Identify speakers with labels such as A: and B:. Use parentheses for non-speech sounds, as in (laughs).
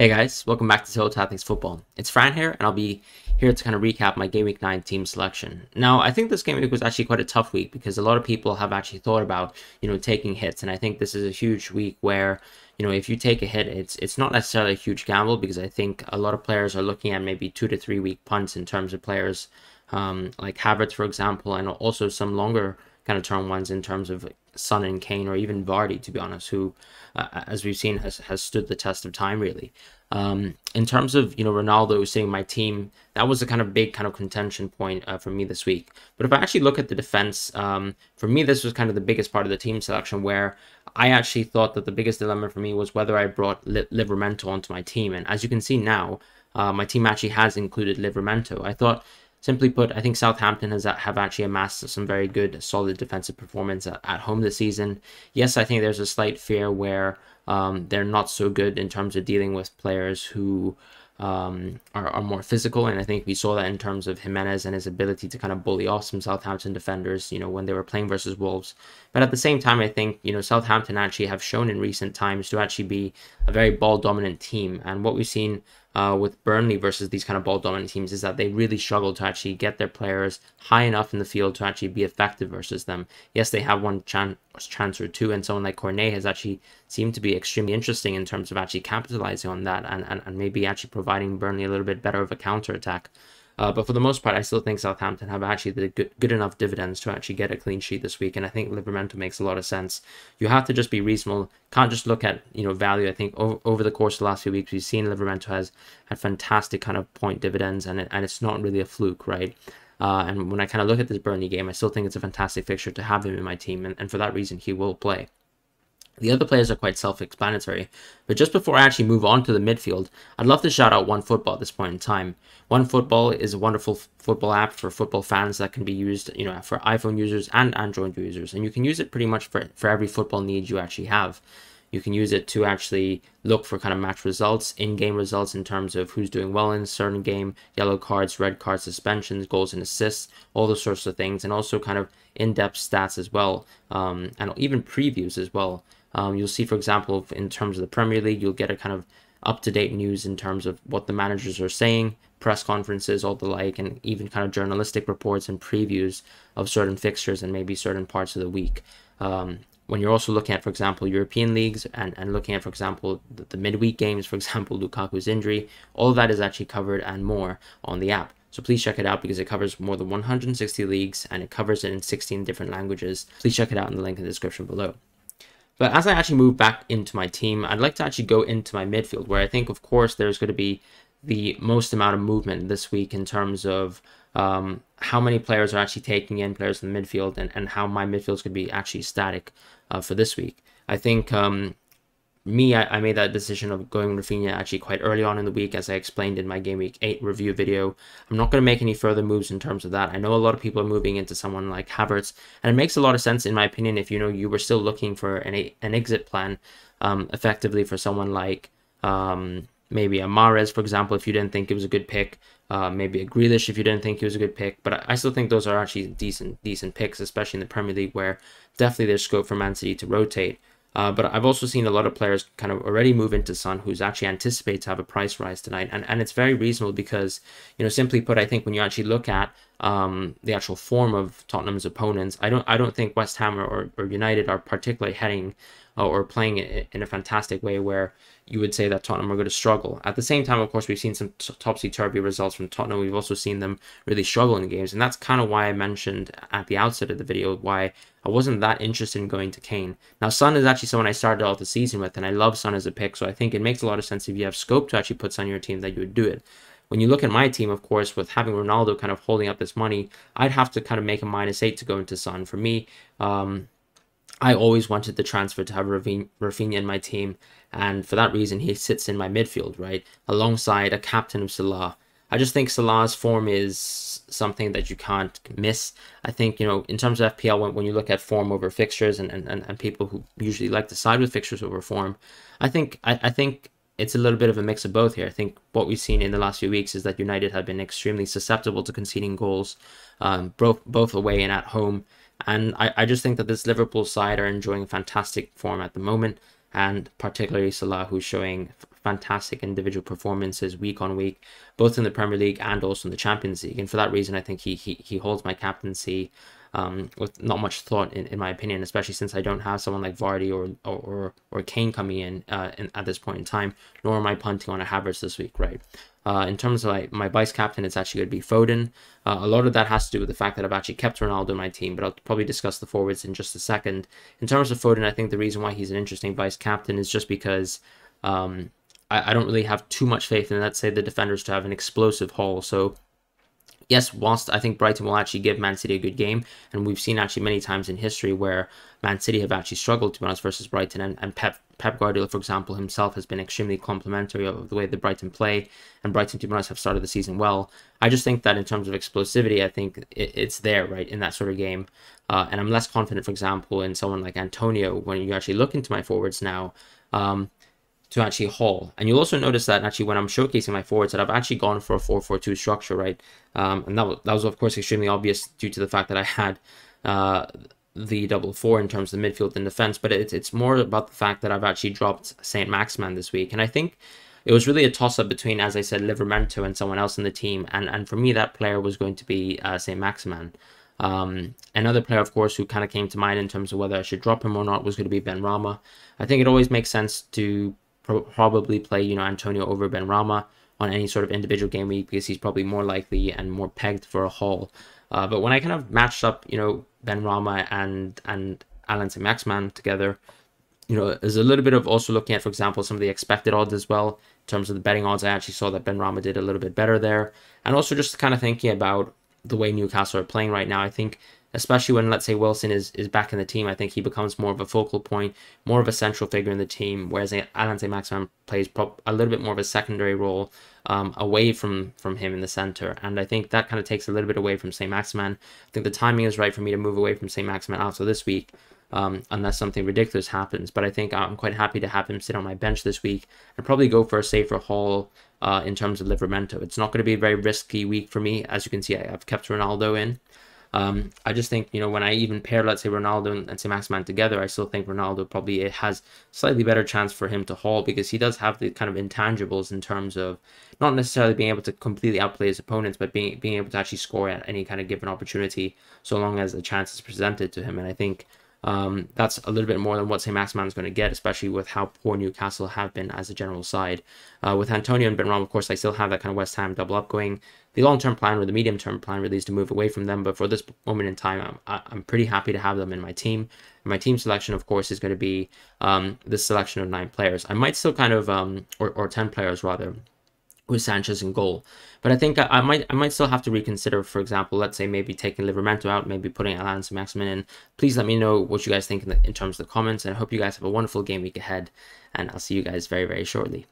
A: Hey guys, welcome back to Total Tactics Football. It's Fran here, and I'll be here to kind of recap my Game Week 9 team selection. Now, I think this game week was actually quite a tough week because a lot of people have actually thought about, you know, taking hits, and I think this is a huge week where, you know, if you take a hit, it's it's not necessarily a huge gamble because I think a lot of players are looking at maybe two to three week punts in terms of players um, like Havertz, for example, and also some longer kind of term ones in terms of Son and Kane or even Vardy, to be honest, who, uh, as we've seen, has, has stood the test of time really. Um, in terms of you know Ronaldo saying my team, that was a kind of big kind of contention point uh, for me this week. But if I actually look at the defense, um, for me this was kind of the biggest part of the team selection, where I actually thought that the biggest dilemma for me was whether I brought Li- Livramento onto my team, and as you can see now, uh, my team actually has included Livramento. I thought Simply put, I think Southampton has have actually amassed some very good, solid defensive performance at, at home this season. Yes, I think there's a slight fear where um, they're not so good in terms of dealing with players who um, are, are more physical. And I think we saw that in terms of Jimenez and his ability to kind of bully off some Southampton defenders, you know, when they were playing versus Wolves. But at the same time, I think, you know, Southampton actually have shown in recent times to actually be a very ball dominant team. And what we've seen uh, with Burnley versus these kind of ball dominant teams is that they really struggle to actually get their players high enough in the field to actually be effective versus them. Yes, they have one chance chance or two, and someone like Cornet has actually seemed to be extremely interesting in terms of actually capitalizing on that and, and, and maybe actually providing Burnley a little bit better of a counter attack. Uh, but for the most part, I still think Southampton have actually the good, good enough dividends to actually get a clean sheet this week, and I think Livramento makes a lot of sense. You have to just be reasonable. Can't just look at you know value. I think over, over the course of the last few weeks, we've seen Livramento has had fantastic kind of point dividends, and it, and it's not really a fluke, right? Uh, and when I kind of look at this Burnley game, I still think it's a fantastic fixture to have him in my team, and, and for that reason, he will play. The other players are quite self-explanatory, but just before I actually move on to the midfield, I'd love to shout out OneFootball at this point in time. OneFootball is a wonderful football app for football fans that can be used, you know, for iPhone users and Android users, and you can use it pretty much for, for every football need you actually have. You can use it to actually look for kind of match results, in-game results in terms of who's doing well in a certain game, yellow cards, red cards, suspensions, goals and assists, all those sorts of things, and also kind of in-depth stats as well, um, and even previews as well. Um, you'll see, for example, in terms of the Premier League, you'll get a kind of up-to-date news in terms of what the managers are saying, press conferences, all the like, and even kind of journalistic reports and previews of certain fixtures and maybe certain parts of the week. Um, when you're also looking at, for example, European leagues and, and looking at, for example, the, the midweek games, for example, (laughs) Lukaku's injury, all that is actually covered and more on the app. So please check it out because it covers more than 160 leagues and it covers it in 16 different languages. Please check it out in the link in the description below. But as I actually move back into my team, I'd like to actually go into my midfield, where I think, of course, there's going to be the most amount of movement this week in terms of um, how many players are actually taking in players in the midfield and, and how my midfield is going to be actually static uh, for this week. I think um, me, I, I, made that decision of going Raphinha actually quite early on in the week, as I explained in my Game Week 8 review video. I'm not going to make any further moves in terms of that. I know a lot of people are moving into someone like Havertz, and it makes a lot of sense, in my opinion, if you know you were still looking for an, an exit plan um, effectively for someone like um, maybe a Mahrez, for example, if you didn't think it was a good pick. Uh, maybe a Grealish if you didn't think he was a good pick. But I still think those are actually decent decent picks, especially in the Premier League, where definitely there's scope for Man City to rotate. Uh, but I've also seen a lot of players kind of already move into Son, who's actually anticipate to have a price rise tonight. And, and it's very reasonable because, you know, simply put, I think when you actually look at um, the actual form of Tottenham's opponents, I don't I don't think West Ham or, or United are particularly heading uh, or playing in a fantastic way where you would say that Tottenham are going to struggle. At the same time, of course, we've seen some topsy-turvy results from Tottenham. We've also seen them really struggle in games, and that's kind of why I mentioned at the outset of the video why I wasn't that interested in going to Kane. Now, Son is actually someone I started off the season with, and I love Son as a pick, so I think it makes a lot of sense if you have scope to actually put Son on your team that you would do it. When you look at my team, of course, with having Ronaldo kind of holding up this money, I'd have to kind of make a minus eight to go into Son. For me, um, I always wanted the transfer to have Raphinha in my team, and for that reason, he sits in my midfield, right, alongside a captain of Salah. I just think Salah's form is something that you can't miss. I think, you know, in terms of FPL, when, when you look at form over fixtures and, and, and people who usually like to side with fixtures over form, I think I, I think it's a little bit of a mix of both here. I think what we've seen in the last few weeks is that United have been extremely susceptible to conceding goals, um, both both away and at home. And I, I just think that this Liverpool side are enjoying fantastic form at the moment, and particularly Salah, who's showing fantastic individual performances week on week, both in the Premier League and also in the Champions League. And for that reason, I think he he, he holds my captaincy um, with not much thought, in, in my opinion, especially since I don't have someone like Vardy or or, or Kane coming in, uh, in at this point in time, nor am I punting on a Havertz this week, right? Uh, in terms of like my vice captain, it's actually going to be Foden. Uh, a lot of that has to do with the fact that I've actually kept Ronaldo in my team, but I'll probably discuss the forwards in just a second. In terms of Foden, I think the reason why he's an interesting vice captain is just because um, I, I, don't really have too much faith in, let's say, the defenders to have an explosive haul. So yes, whilst I think Brighton will actually give Man City a good game, and we've seen actually many times in history where Man City have actually struggled to be honest versus Brighton, and, and Pep Pep Guardiola, for example, himself has been extremely complimentary of the way the Brighton play, and Brighton, to be honest, have started the season well. I just think that in terms of explosivity, I think it, it's there, right, in that sort of game. Uh, and I'm less confident, for example, in someone like Antonio when you actually look into my forwards now. Um, to actually haul. And you'll also notice that actually when I'm showcasing my forwards that I've actually gone for a 4-4-2 structure, right? Um, and that was, that was of course extremely obvious due to the fact that I had uh, the double four in terms of the midfield and defense, but it's it's more about the fact that I've actually dropped Saint Maximin this week, and I think it was really a toss up between, as I said, Livramento and someone else in the team, and and for me that player was going to be uh, Saint Maximin. Um, another player, of course, who kind of came to mind in terms of whether I should drop him or not was going to be Benrahma. I think it always makes sense to pro- probably play, you know, Antonio over Benrahma on any sort of individual game week because he's probably more likely and more pegged for a haul. Uh, but when I kind of matched up, you know, Benrahma and and Allan Saint-Maximin together, you know, there's a little bit of also looking at, for example, some of the expected odds as well. In terms of the betting odds, I actually saw that Benrahma did a little bit better there. And also just kind of thinking about the way Newcastle are playing right now, I think especially when let's say Wilson is is back in the team. I think he becomes more of a focal point, more of a central figure in the team, whereas Allan Saint-Maximin plays a little bit more of a secondary role um, away from from him in the center. And I think that kind of takes a little bit away from Saint-Maximin. I think the timing is right for me to move away from Saint-Maximin after this week. Um, unless something ridiculous happens, but I think I'm quite happy to have him sit on my bench this week and probably go for a safer haul uh, in terms of Livramento. It's not going to be a very risky week for me. As you can see, I've kept Ronaldo in. Um, I just think, you know, when I even pair, let's say, Ronaldo and, and Saint-Maximin together, I still think Ronaldo probably has slightly better chance for him to haul because he does have the kind of intangibles in terms of not necessarily being able to completely outplay his opponents, but being being able to actually score at any kind of given opportunity, so long as a chance is presented to him. And I think um, that's a little bit more than what St. Maximin is going to get, especially with how poor Newcastle have been as a general side. Uh, with Antonio and Benrahma, of course, I still have that kind of West Ham double up going. The long term plan or the medium term plan really is to move away from them, but for this moment in time, I'm, I'm pretty happy to have them in my team. My team selection, of course, is going to be um, this selection of nine players. I might still kind of, um, or, or 10 players rather, with Sanchez in goal. But I think I, I, might I might still have to reconsider, for example, let's say maybe taking Livramento out, maybe putting Allan Maximin in. Please let me know what you guys think in, the, in terms of the comments, and I hope you guys have a wonderful game week ahead, and I'll see you guys very, very shortly.